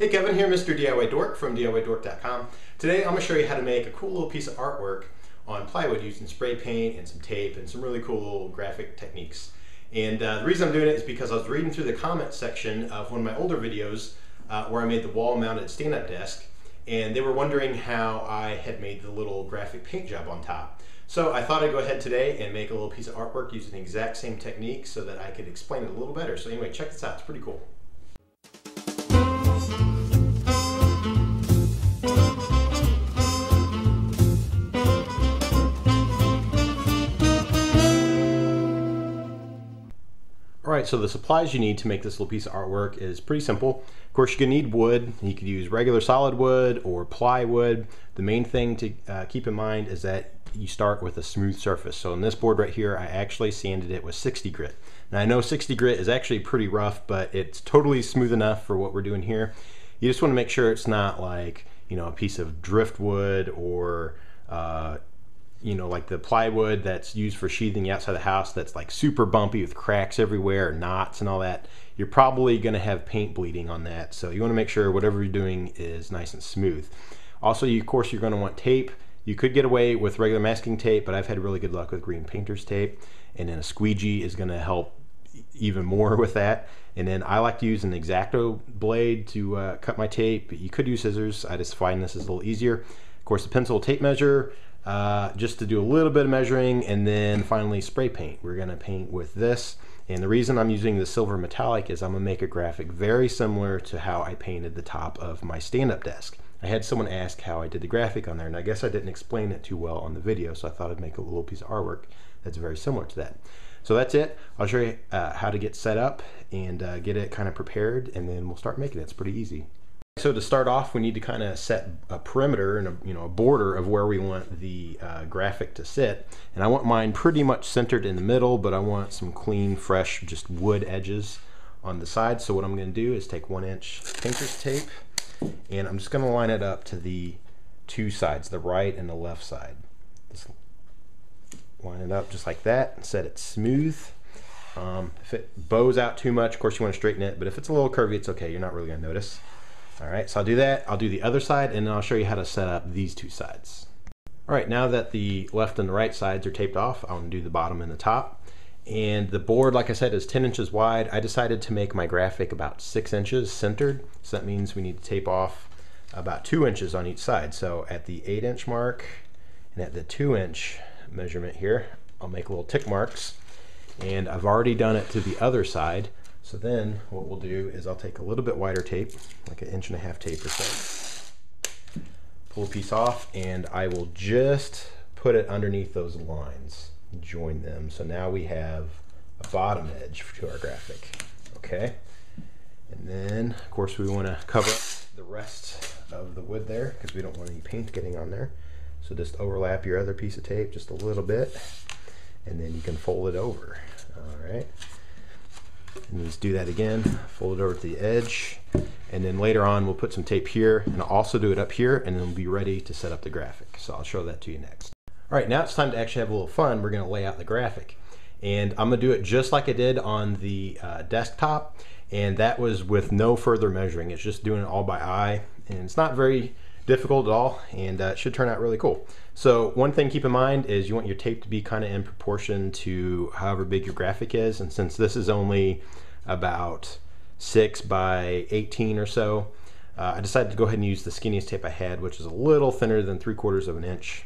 Hey Kevin here, Mr. DIY Dork from DIYDork.com. Today I'm going to show you how to make a cool little piece of artwork on plywood using spray paint and some tape and some really cool graphic techniques. And uh, the reason I'm doing it is because I was reading through the comment section of one of my older videos uh, where I made the wall mounted stand-up desk and they were wondering how I had made the little graphic paint job on top. So I thought I'd go ahead today and make a little piece of artwork using the exact same technique so that I could explain it a little better. So anyway, check this out, it's pretty cool. Right, so the supplies you need to make this little piece of artwork is pretty simple. Of course, you're gonna need wood. You could use regular solid wood or plywood. The main thing to uh, keep in mind is that you start with a smooth surface. So in this board right here, I actually sanded it with 60 grit. Now I know 60 grit is actually pretty rough, but it's totally smooth enough for what we're doing here. You just wanna make sure it's not like, you know, a piece of driftwood or uh, you know, like the plywood that's used for sheathing the outside of the house that's like super bumpy with cracks everywhere, knots and all that, you're probably going to have paint bleeding on that. So you want to make sure whatever you're doing is nice and smooth. Also, you, of course, you're going to want tape. You could get away with regular masking tape, but I've had really good luck with green painter's tape. And then a squeegee is going to help even more with that. And then I like to use an X-Acto blade to uh, cut my tape. You could use scissors. I just find this is a little easier. Of course, the pencil tape measure, uh, just to do a little bit of measuring and then finally spray paint. We're gonna paint with this. And the reason I'm using the silver metallic is I'm gonna make a graphic very similar to how I painted the top of my stand-up desk. I had someone ask how I did the graphic on there and I guess I didn't explain it too well on the video so I thought I'd make a little piece of artwork that's very similar to that. So that's it. I'll show you uh, how to get set up and uh, get it kind of prepared and then we'll start making it. It's pretty easy. So to start off, we need to kind of set a perimeter and a, you know a border of where we want the uh, graphic to sit. And I want mine pretty much centered in the middle, but I want some clean, fresh, just wood edges on the side. So what I'm going to do is take one inch painter's tape, and I'm just going to line it up to the two sides, the right and the left side. Just line it up just like that and set it smooth. Um, if it bows out too much, of course you want to straighten it, but if it's a little curvy, it's okay. You're not really going to notice. All right, so I'll do that. I'll do the other side and then I'll show you how to set up these two sides. All right, now that the left and the right sides are taped off, I'm gonna do the bottom and the top. And the board, like I said, is 10 inches wide. I decided to make my graphic about six inches centered. So that means we need to tape off about two inches on each side. So at the eight inch mark and at the two inch measurement here, I'll make little tick marks. And I've already done it to the other side. So then what we'll do is I'll take a little bit wider tape, like an inch and a half tape or so, pull a piece off, and I will just put it underneath those lines, join them. So now we have a bottom edge to our graphic, okay? And then, of course, we want to cover the rest of the wood there because we don't want any paint getting on there. So just overlap your other piece of tape just a little bit, and then you can fold it over, all right? And just do that again, fold it over to the edge. And then later on, we'll put some tape here and I'll also do it up here and then we'll be ready to set up the graphic. So I'll show that to you next. All right, now it's time to actually have a little fun. We're gonna lay out the graphic. And I'm gonna do it just like I did on the uh, desktop. And that was with no further measuring. It's just doing it all by eye. And it's not very difficult at all and uh, it should turn out really cool. So one thing keep in mind is you want your tape to be kind of in proportion to however big your graphic is and since this is only about 6 by 18 or so uh, I decided to go ahead and use the skinniest tape I had which is a little thinner than 3 quarters of an inch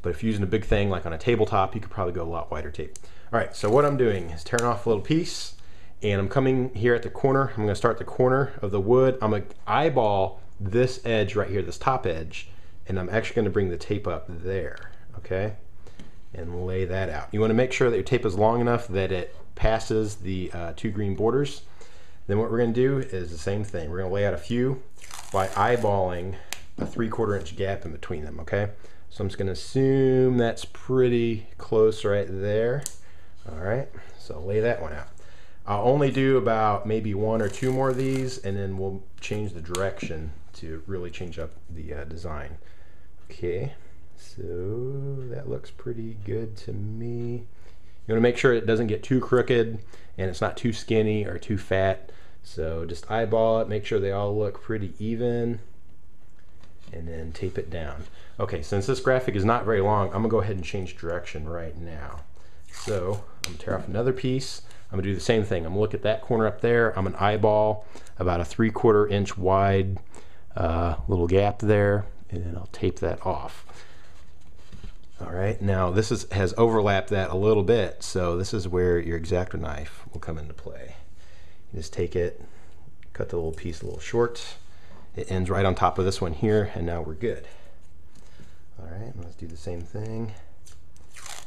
but if you're using a big thing like on a tabletop you could probably go a lot wider tape. Alright so what I'm doing is tearing off a little piece and I'm coming here at the corner I'm going to start the corner of the wood I'm to eyeball this edge right here, this top edge, and I'm actually going to bring the tape up there, okay? And lay that out. You want to make sure that your tape is long enough that it passes the uh, two green borders. Then what we're going to do is the same thing. We're going to lay out a few by eyeballing a three quarter inch gap in between them, okay? So I'm just going to assume that's pretty close right there. All right, so lay that one out. I'll only do about maybe one or two more of these and then we'll change the direction to really change up the uh, design. Okay, so that looks pretty good to me. You want to make sure it doesn't get too crooked and it's not too skinny or too fat So just eyeball it, make sure they all look pretty even, and then tape it down. Okay, since this graphic is not very long, I'm gonna go ahead and change direction right now. So I'm gonna tear off another piece. I'm gonna do the same thing. I'm gonna look at that corner up there. I'm an eyeball about a three quarter inch wide uh, little gap there, and then I'll tape that off. All right, now this is, has overlapped that a little bit, so this is where your X-Acto knife will come into play. You just take it, cut the little piece a little short. It ends right on top of this one here, and now we're good. All right, let's do the same thing.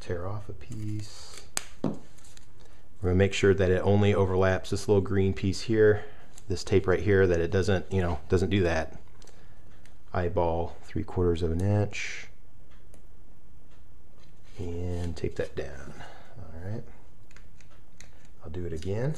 Tear off a piece. We're gonna make sure that it only overlaps this little green piece here, this tape right here, that it doesn't, you know, doesn't do that. Eyeball three quarters of an inch and tape that down. All right. I'll do it again.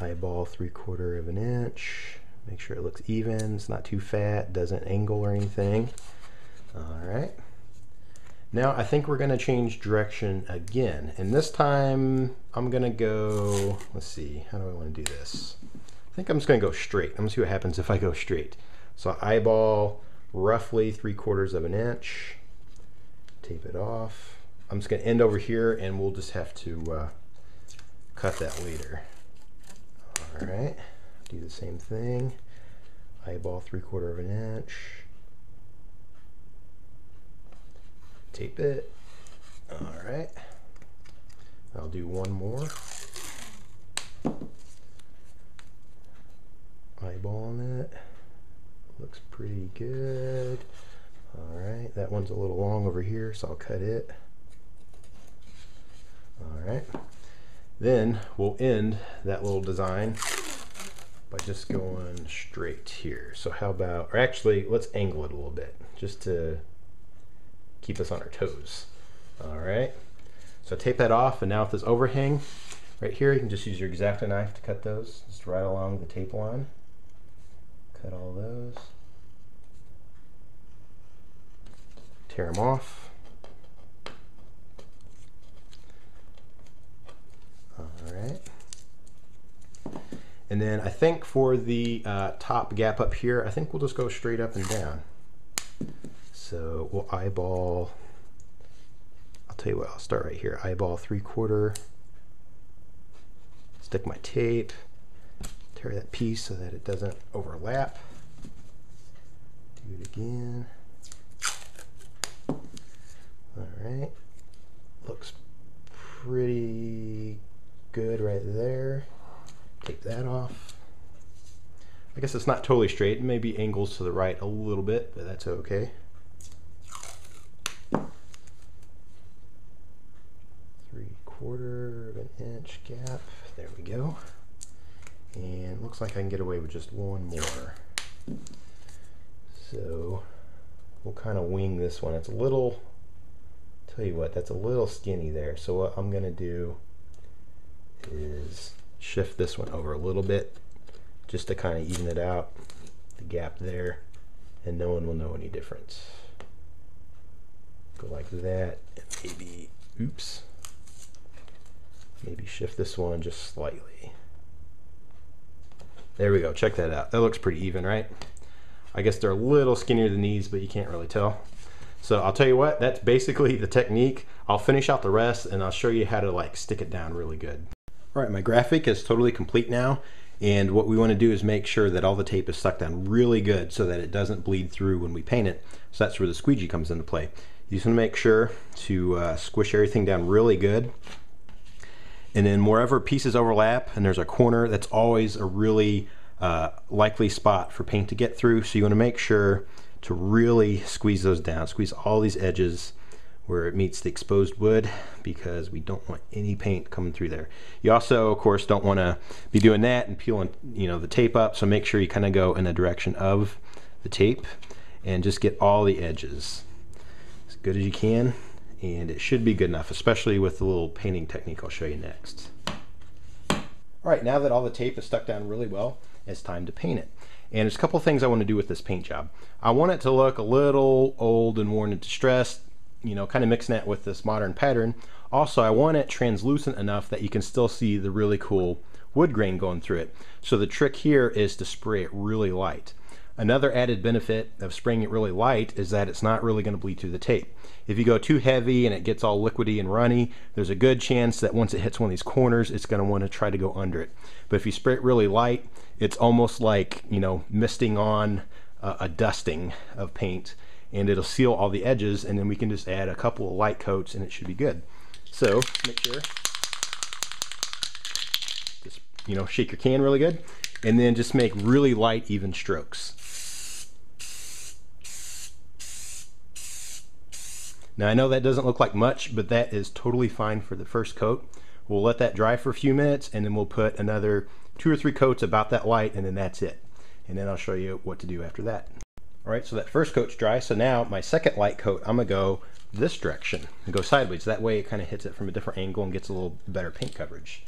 Eyeball three quarter of an inch. Make sure it looks even. It's not too fat. Doesn't angle or anything. All right. Now I think we're going to change direction again. And this time I'm going to go, let's see, how do I want to do this? I think I'm just going to go straight. I'm to see what happens if I go straight. So eyeball roughly three quarters of an inch tape it off. I'm just going to end over here and we'll just have to uh, cut that later. All right, do the same thing. Eyeball three quarter of an inch. Tape it. All right. I'll do one more. Eyeballing it. Looks pretty good. All right, that one's a little long over here, so I'll cut it. All right, then we'll end that little design by just going straight here. So how about, or actually, let's angle it a little bit just to keep us on our toes. All right, so tape that off, and now with this overhang right here, you can just use your X-Acto knife to cut those, just right along the tape line. Cut all those. tear them off. All right. And then I think for the uh, top gap up here, I think we'll just go straight up and down. So we'll eyeball, I'll tell you what, I'll start right here. Eyeball three quarter, stick my tape, tear that piece so that it doesn't overlap. Do it again. Alright. Looks pretty good right there. Take that off. I guess it's not totally straight. Maybe angles to the right a little bit, but that's okay. Three quarter of an inch gap. There we go. And looks like I can get away with just one more. So we'll kind of wing this one. It's a little tell you what, that's a little skinny there. So what I'm gonna do is shift this one over a little bit just to kind of even it out, the gap there, and no one will know any difference. Go like that, and maybe, oops, maybe shift this one just slightly. There we go, check that out. That looks pretty even, right? I guess they're a little skinnier than these, but you can't really tell. So I'll tell you what, that's basically the technique. I'll finish out the rest and I'll show you how to like stick it down really good. All right, my graphic is totally complete now. And what we want to do is make sure that all the tape is stuck down really good so that it doesn't bleed through when we paint it. So that's where the squeegee comes into play. You just want to make sure to uh, squish everything down really good. And then wherever pieces overlap and there's a corner, that's always a really uh, likely spot for paint to get through. So you want to make sure to really squeeze those down, squeeze all these edges where it meets the exposed wood because we don't want any paint coming through there. You also, of course, don't want to be doing that and peeling, you know, the tape up. So make sure you kind of go in the direction of the tape and just get all the edges as good as you can. And it should be good enough, especially with the little painting technique I'll show you next. All right, now that all the tape is stuck down really well, it's time to paint it. And there's a couple things I want to do with this paint job. I want it to look a little old and worn and distressed, you know, kind of mixing that with this modern pattern. Also, I want it translucent enough that you can still see the really cool wood grain going through it. So the trick here is to spray it really light. Another added benefit of spraying it really light is that it's not really going to bleed through the tape. If you go too heavy and it gets all liquidy and runny, there's a good chance that once it hits one of these corners, it's going to want to try to go under it. But if you spray it really light, it's almost like, you know, misting on a, a dusting of paint and it'll seal all the edges and then we can just add a couple of light coats and it should be good. So make sure, just, you know, shake your can really good and then just make really light even strokes. Now I know that doesn't look like much, but that is totally fine for the first coat. We'll let that dry for a few minutes and then we'll put another two or three coats about that light and then that's it. And then I'll show you what to do after that. All right, so that first coat's dry. So now my second light coat, I'm gonna go this direction and go sideways. That way it kind of hits it from a different angle and gets a little better paint coverage.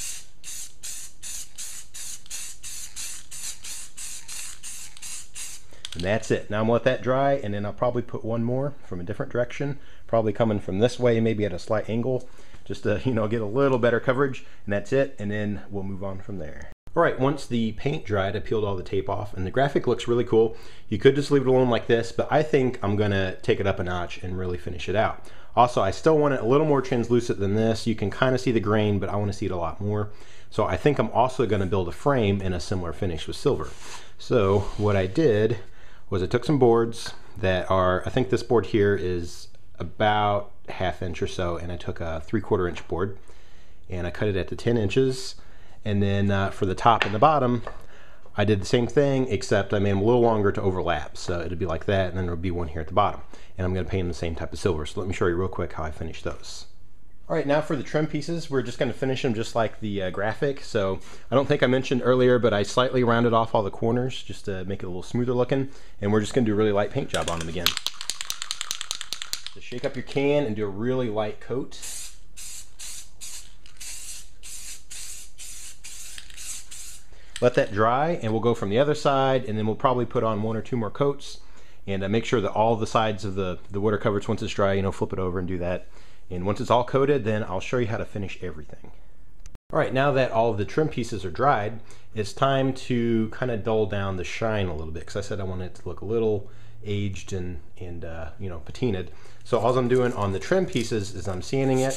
And that's it. Now I'm gonna let that dry and then I'll probably put one more from a different direction, probably coming from this way, maybe at a slight angle, just to, you know, get a little better coverage and that's it. And then we'll move on from there. All right, once the paint dried, I peeled all the tape off and the graphic looks really cool. You could just leave it alone like this, but I think I'm gonna take it up a notch and really finish it out. Also, I still want it a little more translucent than this. You can kind of see the grain, but I wanna see it a lot more. So I think I'm also gonna build a frame in a similar finish with silver. So what I did was I took some boards that are, I think this board here is about half inch or so, and I took a three quarter inch board and I cut it at the 10 inches. And then uh, for the top and the bottom, I did the same thing, except I made them a little longer to overlap. So it'd be like that, and then there'll be one here at the bottom. And I'm gonna paint them the same type of silver. So let me show you real quick how I finish those. All right, now for the trim pieces, we're just gonna finish them just like the uh, graphic. So I don't think I mentioned earlier, but I slightly rounded off all the corners just to make it a little smoother looking. And we're just gonna do a really light paint job on them again. So shake up your can and do a really light coat. Let that dry and we'll go from the other side and then we'll probably put on one or two more coats and uh, make sure that all the sides of the, the wood are covered. once it's dry, you know, flip it over and do that. And once it's all coated, then I'll show you how to finish everything. All right, now that all of the trim pieces are dried, it's time to kind of dull down the shine a little bit because I said I want it to look a little aged and, and uh, you know, patinaed. So all I'm doing on the trim pieces is I'm sanding it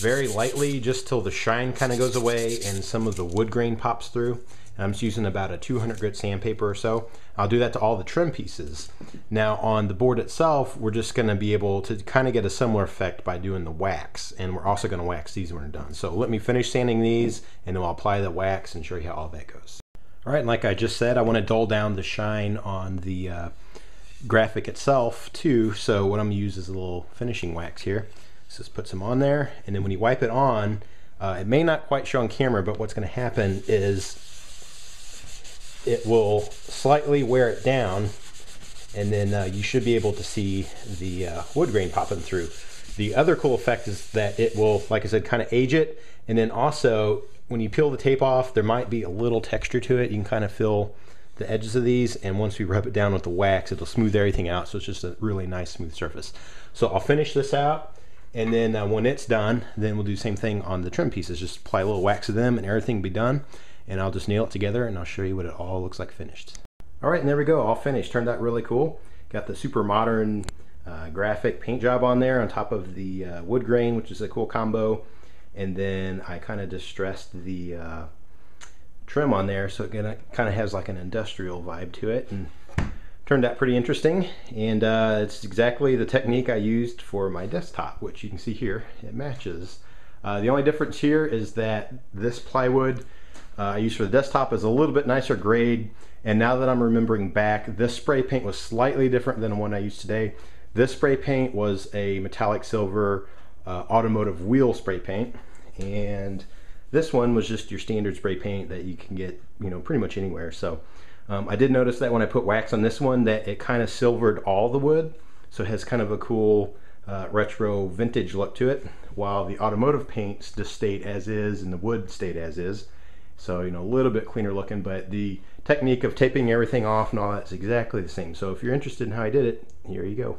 very lightly just till the shine kind of goes away and some of the wood grain pops through. I'm just using about a 200 grit sandpaper or so. I'll do that to all the trim pieces. Now on the board itself, we're just gonna be able to kind of get a similar effect by doing the wax. And we're also gonna wax these when we're done. So let me finish sanding these and then I'll apply the wax and show you how all that goes. All right, and like I just said, I wanna dull down the shine on the uh, graphic itself too. So what I'm gonna use is a little finishing wax here. So just put some on there and then when you wipe it on, uh, it may not quite show on camera, but what's gonna happen is it will slightly wear it down and then uh, you should be able to see the uh, wood grain popping through. The other cool effect is that it will, like I said, kind of age it. And then also, when you peel the tape off, there might be a little texture to it. You can kind of feel the edges of these. And once we rub it down with the wax, it'll smooth everything out. So it's just a really nice smooth surface. So I'll finish this out. And then uh, when it's done, then we'll do the same thing on the trim pieces. Just apply a little wax to them and everything will be done and I'll just nail it together and I'll show you what it all looks like finished. All right, and there we go, all finished. Turned out really cool. Got the super modern uh, graphic paint job on there on top of the uh, wood grain, which is a cool combo. And then I kind of distressed the uh, trim on there so it kind of has like an industrial vibe to it. And turned out pretty interesting. And uh, it's exactly the technique I used for my desktop, which you can see here, it matches. Uh, the only difference here is that this plywood uh, I used for the desktop is a little bit nicer grade. And now that I'm remembering back, this spray paint was slightly different than the one I use today. This spray paint was a metallic silver uh, automotive wheel spray paint. And this one was just your standard spray paint that you can get, you know, pretty much anywhere. So um, I did notice that when I put wax on this one that it kind of silvered all the wood. So it has kind of a cool uh, retro vintage look to it, while the automotive paints just stayed as is and the wood stayed as is. So, you know, a little bit cleaner looking, but the technique of taping everything off and all that's exactly the same. So if you're interested in how I did it, here you go.